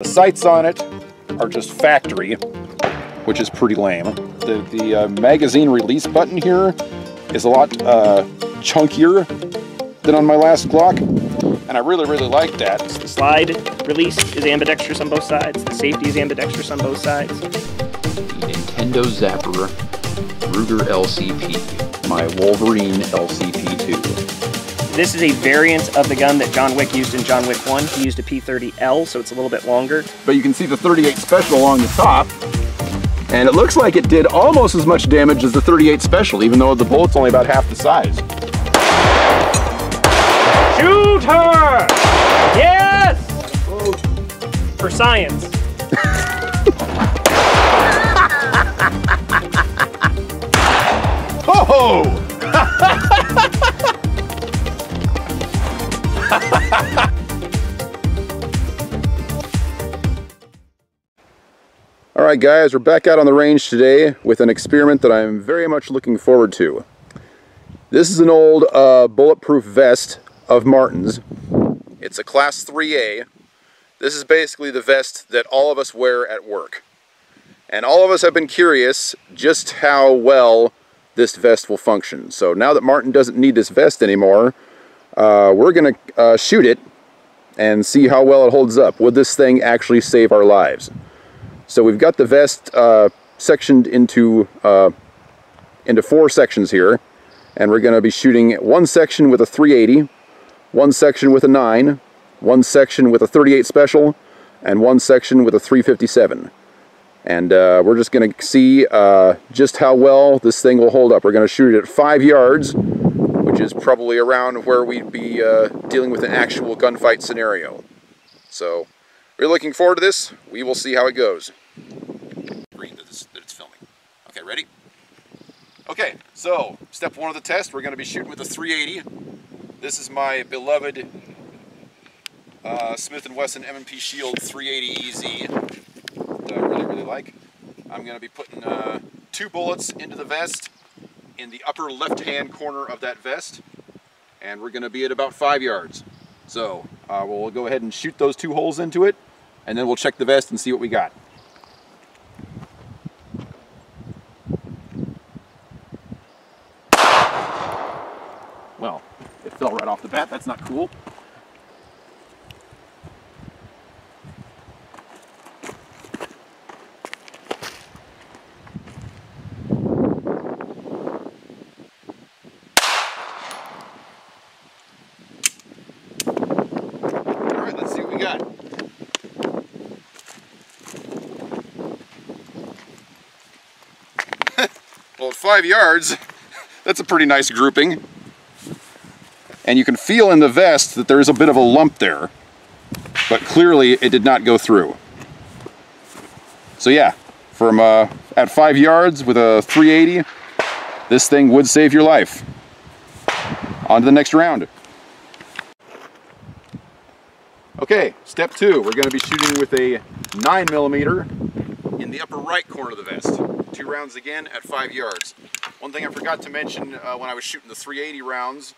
The sights on it are just factory, which is pretty lame. The, the uh, magazine release button here is a lot uh, chunkier than on my last Glock, and I really, really like that. The slide release is ambidextrous on both sides. The safety is ambidextrous on both sides. The Nintendo Zapper Ruger LCP, my Wolverine LCP2. This is a variant of the gun that John Wick used in John Wick 1. He used a P30L, so it's a little bit longer. But you can see the 38 Special along the top, and it looks like it did almost as much damage as the 38 Special, even though the bullet's only about half the size. Shoot her! Yes! For science. Oh! All right, guys, we're back out on the range today with an experiment that I'm very much looking forward to. This is an old uh, bulletproof vest of Martin's. It's a Class 3A. This is basically the vest that all of us wear at work. And all of us have been curious just how well this vest will function. So now that Martin doesn't need this vest anymore, uh, we're going to uh, shoot it and see how well it holds up. Would this thing actually save our lives? So we've got the vest uh, sectioned into, uh, into four sections here. And we're going to be shooting one section with a 380, one section with a 9, one section with a 38 special, and one section with a 357. And uh, we're just going to see uh, just how well this thing will hold up. We're going to shoot it at 5 yards, which is probably around where we'd be uh, dealing with an actual gunfight scenario. So we're looking forward to this. We will see how it goes. Agree that, that it's filming. Okay, ready? Okay, so step one of the test, we're going to be shooting with a 380. This is my beloved uh, Smith & Wesson M&P Shield 380 EZ that I really, really like. I'm going to be putting uh, two bullets into the vest in the upper left-hand corner of that vest, and we're going to be at about five yards. So uh, we'll go ahead and shoot those two holes into it, and then we'll check the vest and see what we got. Well, it fell right off the bat. That's not cool. All right, let's see what we got. well, at five yards, that's a pretty nice grouping. And you can feel in the vest that there is a bit of a lump there, but clearly it did not go through. So yeah, from uh, at five yards with a 380, this thing would save your life. On to the next round. Okay, step two, we're going to be shooting with a 9 millimeter in the upper right corner of the vest. Two rounds again at 5 yards. One thing I forgot to mention uh, when I was shooting the 380 rounds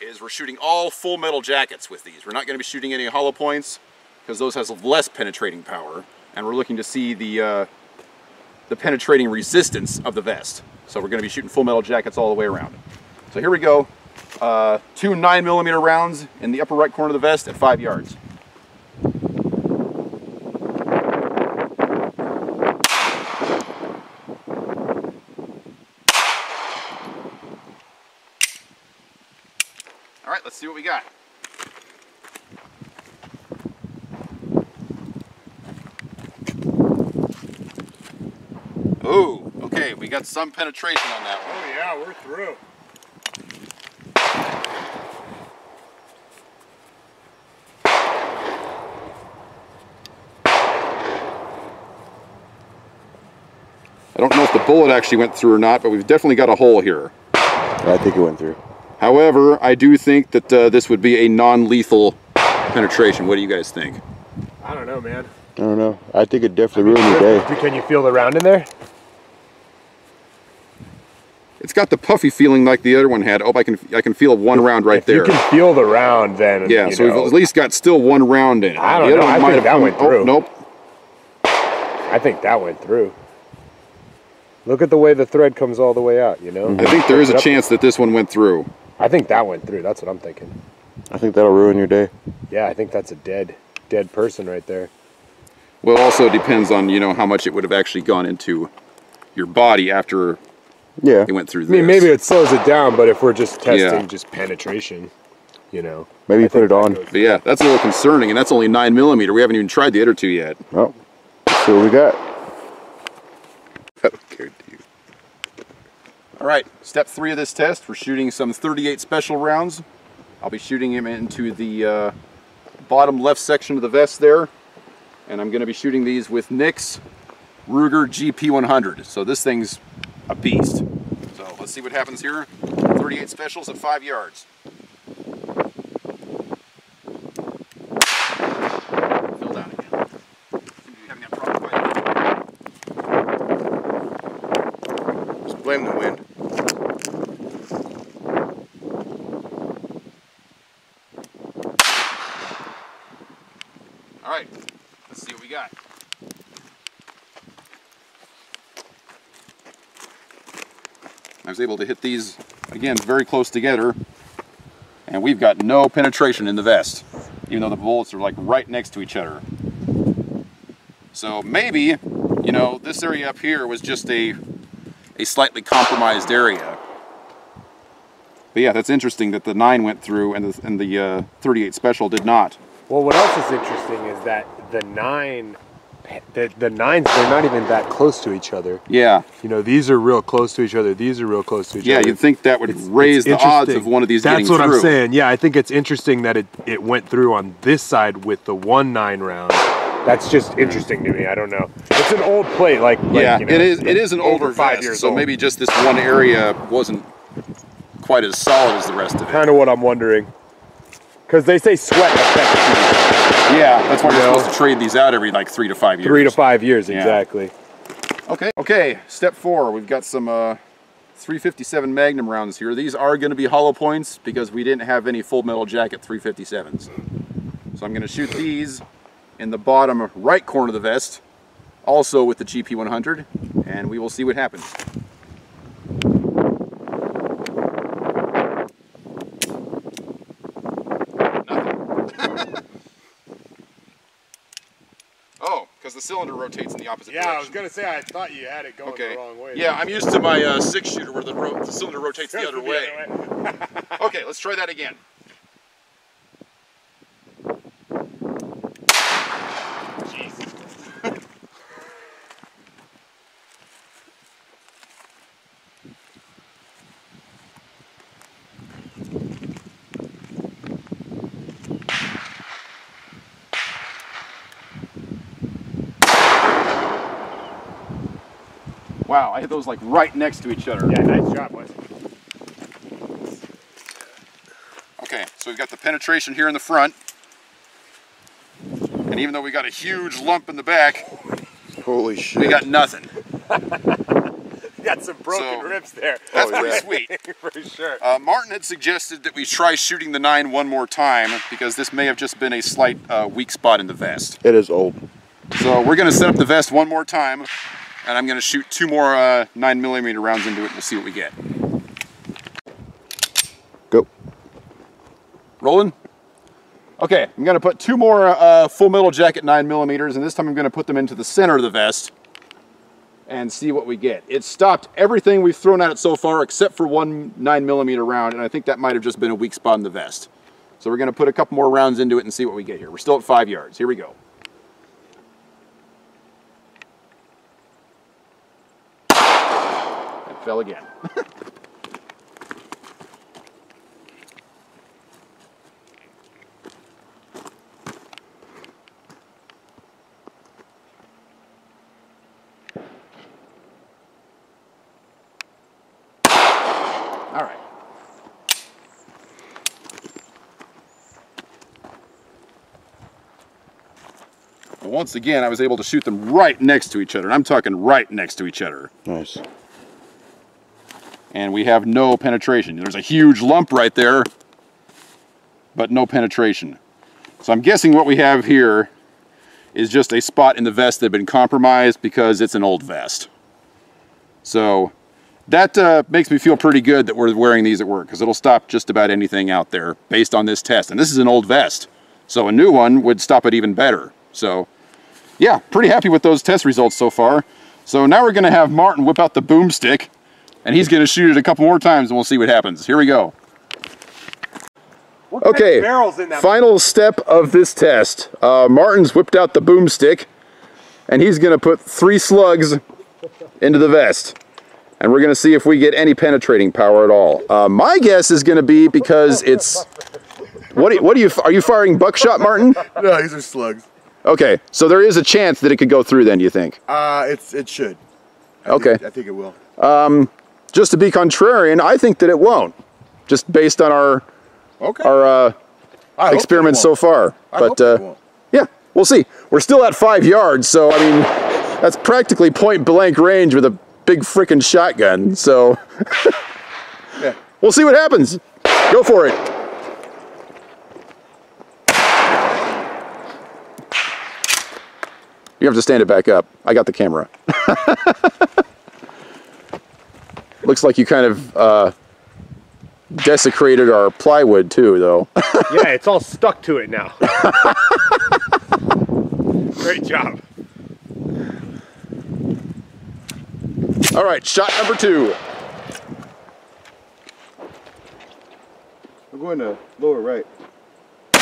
is we're shooting all full metal jackets with these. We're not going to be shooting any hollow points because those has less penetrating power and we're looking to see the, uh, the penetrating resistance of the vest. So we're going to be shooting full metal jackets all the way around. So here we go. Uh, two 9 millimeter rounds in the upper right corner of the vest at 5 yards. All right, let's see what we got. Oh, okay, we got some penetration on that one. Oh yeah, we're through. I don't know if the bullet actually went through or not, but we've definitely got a hole here. I think it went through. However, I do think that uh, this would be a non-lethal penetration. What do you guys think? I don't know, man. I don't know. I think it definitely ruined your day. Can you feel the round in there? It's it's got the puffy feeling like the other one had. Oh, I can I can feel one round right if there. you can feel the round, then yeah, you so know, we've at least got still one round in it. I don't the know, one I think that come- went oh, through. nope. I think that went through. Look at the way the thread comes all the way out. You know. I think there is a chance that this one went through. I think that went through. That's what I'm thinking. I think that'll ruin your day. Yeah, I think that's a dead, dead person right there. Well, also depends on you know how much it would have actually gone into your body after Yeah. it went through I this. mean, maybe it slows it down, but if we're just testing Yeah. just penetration, you know. Maybe I put it on. But yeah, that's a little concerning, and that's only nine millimeter. We haven't even tried the other two yet. Oh. Let's see what we got. I don't care, dude. All right, step three of this test, we're shooting some 38 special rounds. I'll be shooting them into the uh, bottom left section of the vest there, and I'm going to be shooting these with Nick's Ruger GP100. So this thing's a beast. So let's see what happens here. 38 specials at five yards. Fill down again. Seem to be having that problem quite Just blame the wind. All right, let's see what we got. I was able to hit these, again, very close together, and we've got no penetration in the vest, even though the bullets are like right next to each other. So maybe, you know, this area up here was just a, a slightly compromised area. But yeah, that's interesting that the 9 went through and the, and the uh, 38 special did not. Well, what else is interesting is that the nine, the, the nines, they're not even that close to each other. Yeah, You know, these are real close to each other. These are real close to each other. yeah, you'd think that would It's- raise it's the odds of one of these That's what through. I'm saying. Yeah, I think it's interesting that it, it went through on this side with the one nine round. That's just interesting to me. I don't know. It's an old plate, like, like yeah, you know, it is. It is an over older five vest, years so old. maybe just this one area wasn't quite as solid as the rest of it. kind of what I'm wondering. Because they say sweat affects Yeah, that's why You know? supposed to trade these out every like three to five years. Three to five years, Yeah. exactly. Okay. Okay. Step four. We've got some uh, 357 Magnum rounds here. These are going to be hollow points because we didn't have any Full Metal Jacket 357s. So I'm going to shoot these in the bottom right corner of the vest, also with the GP100, and we will see what happens. Nothing. oh, because the cylinder rotates in the opposite direction. Yeah, I was gonna say I thought you had it going Okay. The wrong way. Yeah, I'm used to my uh, six shooter where the, the cylinder rotates the other way. Okay, let's try that again. Wow, I hit those like right next to each other. Yeah, nice job, Wes. Okay, so we've got the penetration here in the front. And even though we got a huge lump in the back, Holy shit. we got nothing. You got some broken So- ribs there. That's Oh, pretty yeah. sweet. for sure. Uh, Martin had suggested that we try shooting the 9 one more time because this may have just been a slight uh, weak spot in the vest. It is old. So we're going to set up the vest one more time and I'm going to shoot two more uh, 9 millimeter rounds into it and we'll see what we get. Go. Rolling? Okay, I'm going to put two more uh, full metal jacket 9 millimeters and this time I'm going to put them into the center of the vest and see what we get. It stopped everything we've thrown at it so far except for one 9 millimeter round and I think that might have just been a weak spot in the vest. So we're going to put a couple more rounds into it and see what we get here. We're still at 5 yards. Here we go. Fell again. All right. Well, once again, I was able to shoot them right next to each other. And I'm talking right next to each other. Nice. And we have no penetration. There's a huge lump right there, but no penetration. So I'm guessing what we have here is just a spot in the vest that had been compromised because it's an old vest. So that uh, makes me feel pretty good that we're wearing these at work because it'll stop just about anything out there based on this test. And this is an old vest, so a new one would stop it even better. So yeah, pretty happy with those test results so far. So now we're gonna have Martin whip out the boomstick and he's gonna shoot it a couple more times and we'll see what happens. Here we go. What kind of Okay, barrels in that? final step of this test. Uh, Martin's whipped out the boomstick and he's gonna put three slugs into the vest. And we're gonna see if we get any penetrating power at all. Uh, my guess is gonna be because it's, what, do you- what do you, are you firing buckshot, Martin? No, these are slugs. Okay, so there is a chance that it could go through then, do you think? Uh, it's it should. I Okay. Think, I think it will. Just to be contrarian, I think that it won't. Just based on our, Okay. our uh, experiments so far. I but uh, yeah, we'll see. We're still at five yards, so I mean, that's practically point blank range with a big freaking shotgun. So Yeah. we'll see what happens. Go for it. You have to stand it back up. I got the camera. Looks like you kind of uh, desecrated our plywood too, though. yeah, it's all stuck to it now. Great job. All right, shot number two. I'm going to lower right.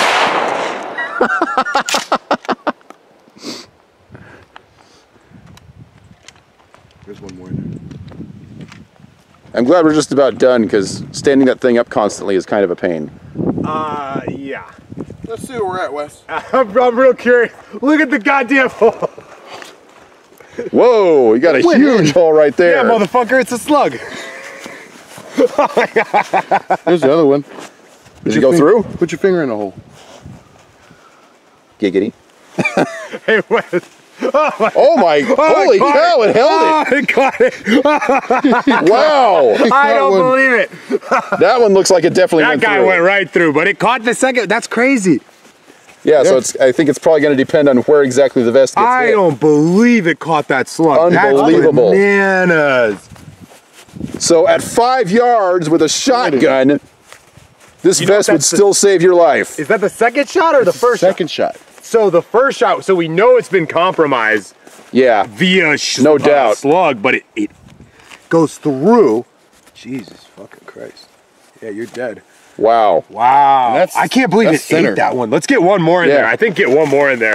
There's one more in there. I'm glad we're just about done because standing that thing up constantly is kind of a pain. Uh, yeah. Let's see where we're at, Wes. I'm, I'm real curious. Look at the goddamn hole. Whoa, you got a huge hole right there. Yeah, motherfucker, it's a slug. There's the other one. Did you go through? Put your finger in the hole. Giggity. Hey, Wes. Oh, oh my, holy caught cow, it held Oh, I got it. it. Wow, I don't one. believe it. that one looks like it definitely That went guy through. went right through, but it caught the second. That's crazy. Yeah, so it's. I think it's probably going to depend on where exactly the vest gets I hit. don't believe it caught that slug. Unbelievable. That's bananas. So at five yards with a shotgun, this You vest would the- still save your life. Is that the second shot or the first Second shot. shot? So the first shot, so we know it's been compromised Yeah, via No uh, doubt. slug, but it, it goes through. Jesus fucking Christ. Yeah, you're dead. wow. Wow. And that's- I can't believe it that's center. ate that one. Let's get one more in Yeah. there. I think get one more in there.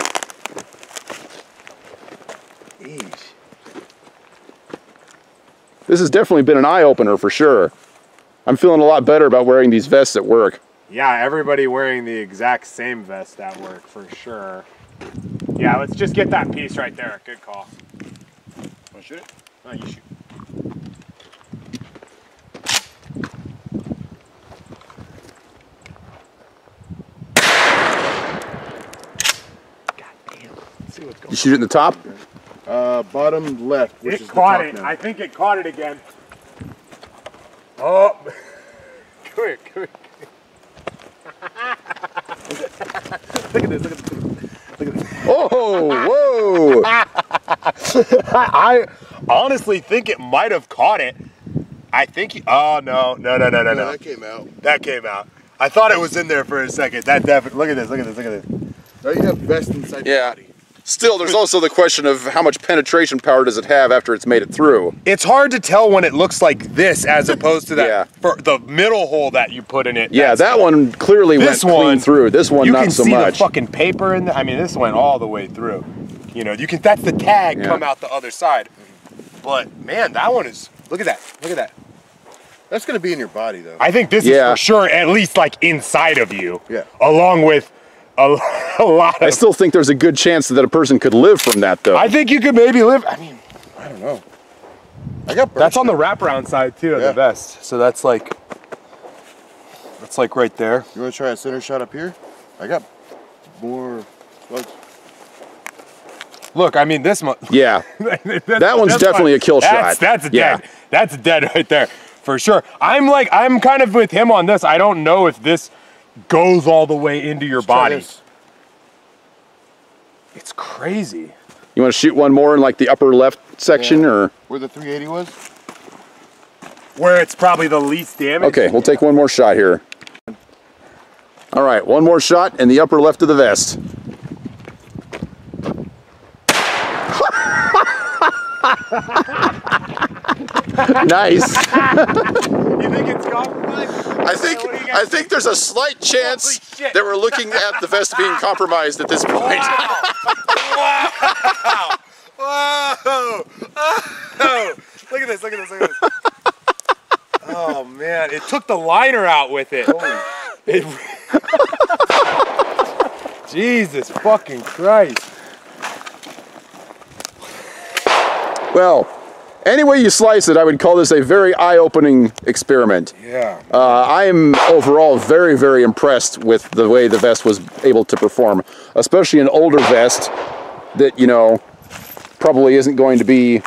This has definitely been an eye opener for sure. I'm feeling a lot better about wearing these vests at work. Yeah, everybody wearing the exact same vest at work for sure. Yeah, let's just get that piece right there. Good call. Want to shoot it? No, you shoot. God damn. Let's see what's going You shoot it in the top? Uh, bottom left. Which It is caught the it. now. I think it caught it again. Oh. Come here, come here. Look at this, look at this. Oh, whoa! I honestly think it might have caught it. I think. He, oh no, no, no, no, no, no. that came out. That came out. I thought it was in there for a second. That definitely. Look at this. Look at this. Look at this. Now you have best inside Yeah. your body. Still, there's also the question of how much penetration power does it have after it's made it through. It's hard to tell when it looks like this as opposed to that Yeah. for the middle hole that you put in it. Yeah, That's- that one clearly This went clean through. This one, you not can see the fucking paper in the, I mean, this went all the way through. You know, you can. That's the tag Yeah. come out the other side. But man, that one is. Look at that. Look at that. That's gonna be in your body though. I think this Yeah. is for sure at least like inside of you. Yeah. Along with a, a lot I still think there's a good chance that a person could live from that, though. I think you could maybe live. I mean, I don't know. I got. that's on the wraparound side too of Yeah. the vest. So that's like. That's like right there. You want to try a center shot up here? I got more slugs. Look, I mean this one. yeah, that That one's definitely a kill that's, shot. That's Yeah. dead. That's dead right there. for sure. I'm like, I'm kind of with him on this. I don't know if this goes all the way into your Try body. It's crazy. You want to shoot one more in like the upper left section Yeah. or? Where the 380 was? Where it's probably the least damage. Okay, we'll take one more shot here. All right, one more shot in the upper left of the vest. nice. You think it's compromised? I think What do you guys I think there's a slight chance that we're looking at the vest being compromised at this point. Wow! Whoa! Oh! Look at this, look at this, look at this. Oh man, it took the liner out with it. It- Jesus fucking Christ. Well, any way you slice it, I would call this a very eye-opening experiment. Yeah. Uh, I am overall very, very impressed with the way the vest was able to perform, especially an older vest that, you know, probably isn't going to be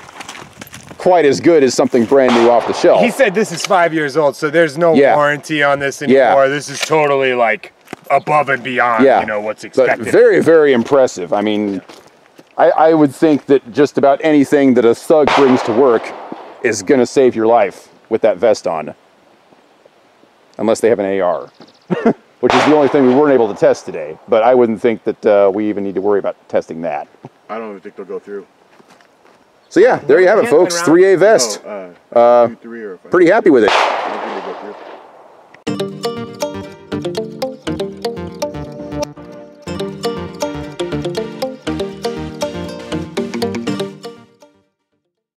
quite as good as something brand new off the shelf. He said this is five years old, so there's no Yeah. warranty on this anymore. Yeah. This is totally like above and beyond, yeah, you know, what's but expected. very, very impressive. I mean, I, I would think that just about anything that a thug brings to work is going to save your life with that vest on, unless they have an AR, which is the only thing we weren't able to test today. But I wouldn't think that uh, we even need to worry about testing that. I don't even think they'll go through. So yeah, there you have it, folks. 3A vest. Oh, uh, two, three or. Pretty happy with it.